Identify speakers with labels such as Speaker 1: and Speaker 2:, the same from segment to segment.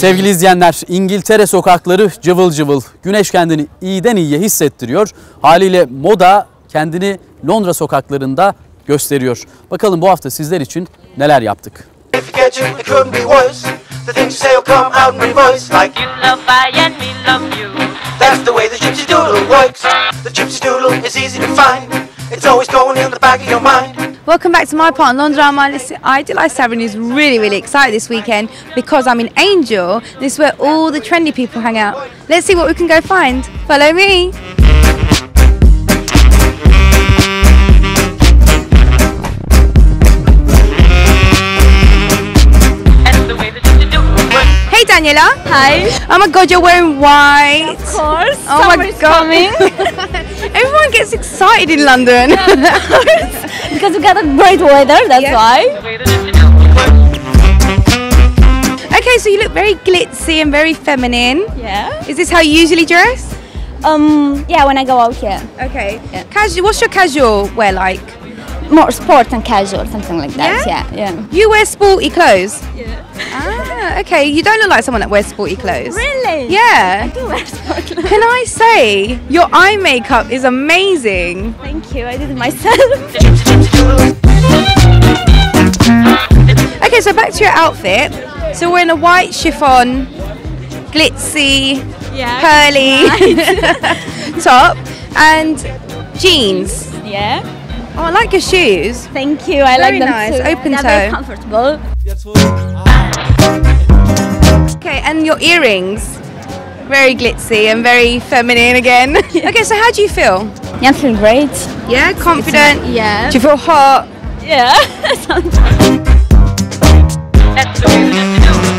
Speaker 1: Sevgili izleyenler, İngiltere sokakları cıvıl cıvıl. Güneş kendini iyiden iyiye hissettiriyor. Haliyle moda kendini Londra sokaklarında gösteriyor. Bakalım bu hafta sizler için neler yaptık.
Speaker 2: It's always going in the back of your mind
Speaker 3: Welcome back to my part, Londra Mahallesi. I Dilay Seven is really, really excited this weekend because I'm in Angel. This is where all the trendy people hang out. Let's see what we can go find. Follow me.
Speaker 4: That's the way that you do it.
Speaker 3: Hey Daniela.
Speaker 5: Hi.
Speaker 3: Oh my god, you're wearing white.
Speaker 5: Of course.
Speaker 3: Oh my god.
Speaker 5: coming
Speaker 3: Everyone gets excited in London.
Speaker 5: because we got a great weather. That's
Speaker 3: Yeah.
Speaker 5: why.
Speaker 4: The way that you do it.
Speaker 3: okay, so you look very glitzy and very feminine.
Speaker 5: Yeah.
Speaker 3: Is this how you usually dress?
Speaker 5: Um. Yeah. When I go out, yeah.
Speaker 3: Okay. Casual. What's your casual wear like?
Speaker 5: More sport and casual, something like that.
Speaker 3: Yeah?
Speaker 5: Yeah. Yeah.
Speaker 3: You wear sporty clothes. Yeah. Ah, okay. You don't look like someone that wears sporty clothes.
Speaker 5: Really?
Speaker 3: Yeah.
Speaker 5: I do wear sport.
Speaker 3: Can I say your eye makeup is amazing?
Speaker 5: Thank you. I did it myself.
Speaker 3: Okay, so back to your outfit. So we're in a white chiffon, glitzy,
Speaker 5: yeah.
Speaker 3: pearly top and jeans.
Speaker 5: Yeah.
Speaker 3: Oh, I like your shoes.
Speaker 5: Thank you. I
Speaker 3: Very
Speaker 5: like them
Speaker 3: nice,
Speaker 5: too.
Speaker 3: open
Speaker 5: They're very
Speaker 3: toe.
Speaker 5: comfortable.
Speaker 3: Okay, and your earrings. Very glitzy and very feminine again. okay, so how do you feel?
Speaker 5: Yeah, I feel great.
Speaker 3: Yeah, confident.
Speaker 5: Yeah.
Speaker 3: Do you feel hot?
Speaker 5: Yeah.
Speaker 4: That's the way that you do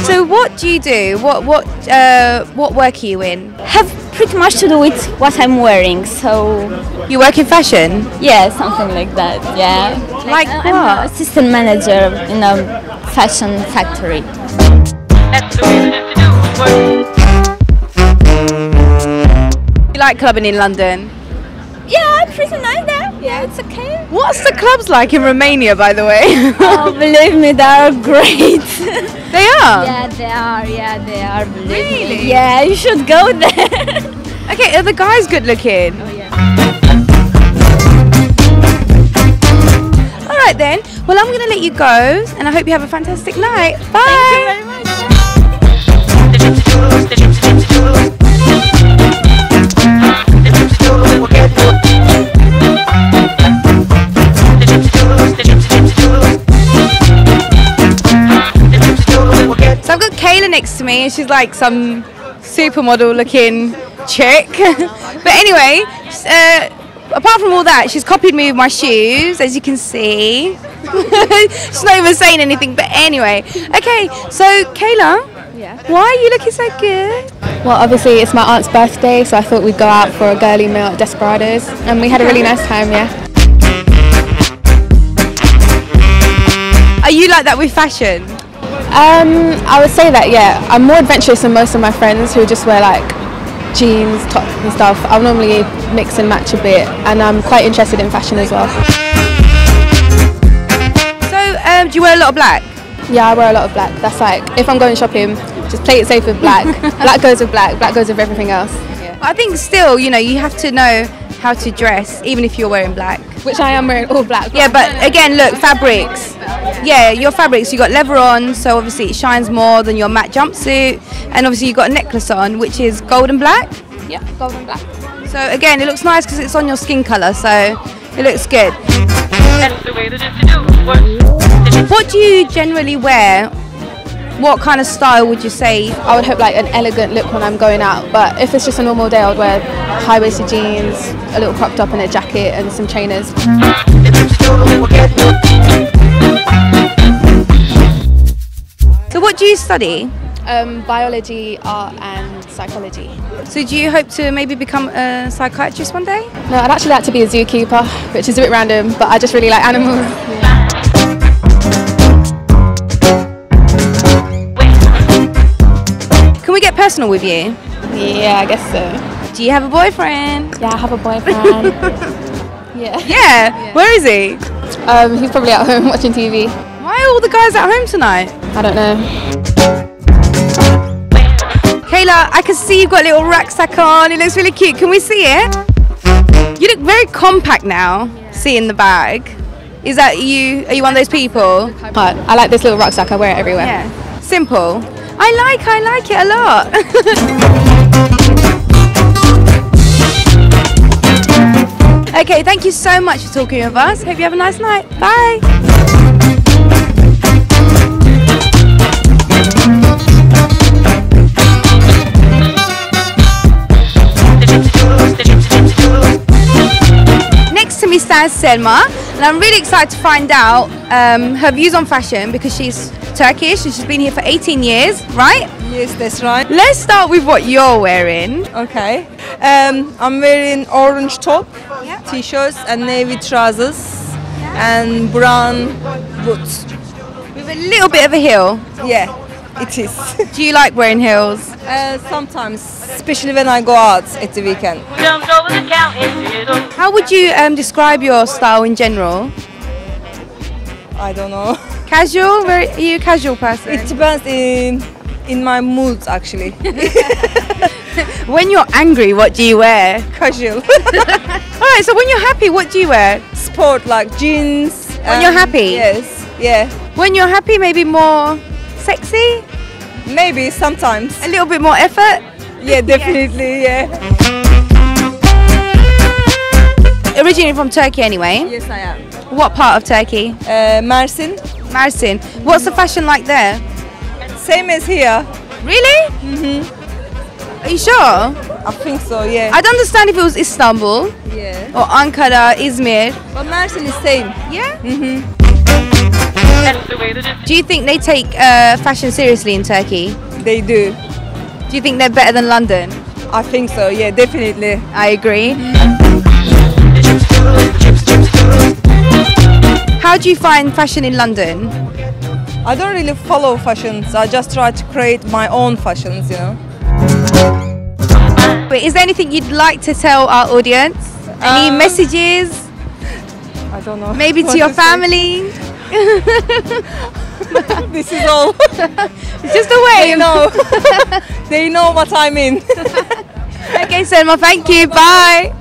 Speaker 4: it.
Speaker 3: So what do you do? What what uh, what work are you in?
Speaker 5: Have pretty much to do with what I'm wearing. So
Speaker 3: You work in fashion.
Speaker 5: yeah, something like that. Yeah.
Speaker 3: Like
Speaker 5: uh,
Speaker 3: what?
Speaker 5: I'm an assistant manager in a fashion factory.
Speaker 4: You do.
Speaker 3: You like clubbing in London?
Speaker 5: Yeah, I'm pretty nice there. Yeah, it's okay.
Speaker 3: What's the clubs like in Romania, by the way?
Speaker 5: oh, believe me, they are great.
Speaker 3: they are.
Speaker 5: yeah, they are. Yeah, they are. Believe
Speaker 3: Really?
Speaker 5: me. Yeah, you should go there.
Speaker 3: Okay, are the guys good looking? Oh, yeah. All right then. Well, I'm gonna let you go, and I hope you have a fantastic night. Bye. Me, and she's like some supermodel looking chick. but anyway, uh, apart from all that, she's copied me with my shoes, as you can see. she's not even saying anything, but anyway. Okay, so Kayla,
Speaker 6: Yeah.
Speaker 3: why are you looking so good?
Speaker 6: Well, obviously it's my aunt's birthday, so I thought we'd go out for a girly meal at Desperados, and we had a really nice time. Yeah.
Speaker 3: Are you like that with fashion?
Speaker 6: Um, I would say that yeah, I'm more adventurous than most of my friends who just wear like jeans, tops and stuff. I'll normally mix and match a bit, and I'm quite interested in fashion as well.
Speaker 3: So, um, do you wear a lot of black?
Speaker 6: Yeah, I wear a lot of black. That's like if I'm going shopping, just play it safe with black. black goes with black. Black goes with everything else. Yeah.
Speaker 3: I think still, you know, you have to know how to dress, even if you're wearing black.
Speaker 6: Which I am wearing all black.
Speaker 3: Yeah, but again, look, fabrics. Yeah, your fabrics. You got leather on, so obviously it shines more than your matte jumpsuit, and obviously you got a necklace on, which is gold and black.
Speaker 6: yeah, gold and black.
Speaker 3: So again, it looks nice because it's on your skin color, so it looks good.
Speaker 4: That's the way that you do it.
Speaker 3: What do you generally wear? What kind of style would you say?
Speaker 6: I would hope like an elegant look when I'm going out, but if it's just a normal day, I would wear high-waisted jeans, a little cropped up, and a jacket and some trainers.
Speaker 2: the gypsy doodle will get you.
Speaker 3: So what do you study?
Speaker 6: Um, biology, art and psychology.
Speaker 3: So do you hope to maybe become a psychiatrist one day?
Speaker 6: No, I'd actually like to be a zookeeper, which is a bit random, but I just really like animals.
Speaker 3: Personal with you?
Speaker 6: Yeah, I guess so.
Speaker 3: Do you have a boyfriend?
Speaker 6: Yeah, I have a boyfriend. yeah.
Speaker 3: Yeah. Where is he?
Speaker 6: Um, he's probably at home watching TV.
Speaker 3: Why are all the guys at home tonight?
Speaker 6: I don't know.
Speaker 3: Kayla, I can see you've got a little rucksack on. It looks really cute. Can we see it? You look very compact now. Seeing the bag. Is that you? Are you one of those people?
Speaker 6: But I like this little rucksack. I wear it everywhere.
Speaker 3: Yeah. Simple. I like. I like it a lot. okay. Thank you so much for talking with us. Hope you have a nice night. Bye. Next to me stands Selma, and I'm really excited to find out um, her views on fashion because she's Turkish and she's been here for 18 years, right?
Speaker 7: Yes, that's right.
Speaker 3: Let's start with what you're wearing.
Speaker 7: Okay. Um, I'm wearing orange top, t-shirts, and navy trousers, and brown boots.
Speaker 3: With a little bit of a heel.
Speaker 7: Yeah, it is.
Speaker 3: Do you like wearing heels?
Speaker 7: uh, sometimes, especially when I go out at the weekend.
Speaker 4: Jumps over the counting fiddle.
Speaker 3: How would you um, describe your style in general?
Speaker 7: I don't know.
Speaker 3: Casual? Very, are you a casual person?
Speaker 7: It depends in in my moods actually.
Speaker 3: when you're angry, what do you wear?
Speaker 7: Casual.
Speaker 3: All right, so when you're happy, what do you wear?
Speaker 7: Sport like jeans.
Speaker 3: When you're happy?
Speaker 7: Yes. Yeah.
Speaker 3: When you're happy, maybe more sexy?
Speaker 7: Maybe sometimes.
Speaker 3: A little bit more effort?
Speaker 7: Yeah, definitely. Yeah.
Speaker 3: Originally from Turkey anyway.
Speaker 7: Yes, I am.
Speaker 3: What part of Turkey?
Speaker 7: Uh, Mersin.
Speaker 3: Mersin. What's the fashion like there?
Speaker 7: Same as here.
Speaker 3: Really? Mm-hmm. Are you sure?
Speaker 7: I think so. Yeah.
Speaker 3: I'd understand if it was Istanbul
Speaker 7: yeah.
Speaker 3: or Ankara, Izmir.
Speaker 7: But Mersin is same.
Speaker 3: Yeah.
Speaker 4: That's the way the gypsy
Speaker 3: Do you think they take uh, fashion seriously in Turkey?
Speaker 7: They do.
Speaker 3: Do you think they're better than London?
Speaker 7: I think so. Yeah, definitely.
Speaker 3: I agree. How do you find fashion in London?
Speaker 7: I don't really follow fashions. I just try to create my own fashions. You know.
Speaker 3: But is there anything you'd like to tell our audience? Any
Speaker 7: Um,
Speaker 3: messages?
Speaker 7: I don't know.
Speaker 3: Maybe to your family?
Speaker 7: This is all.
Speaker 3: It's just a way.
Speaker 7: they know. they know what I mean.
Speaker 3: Okay, Selma, thank you. Bye.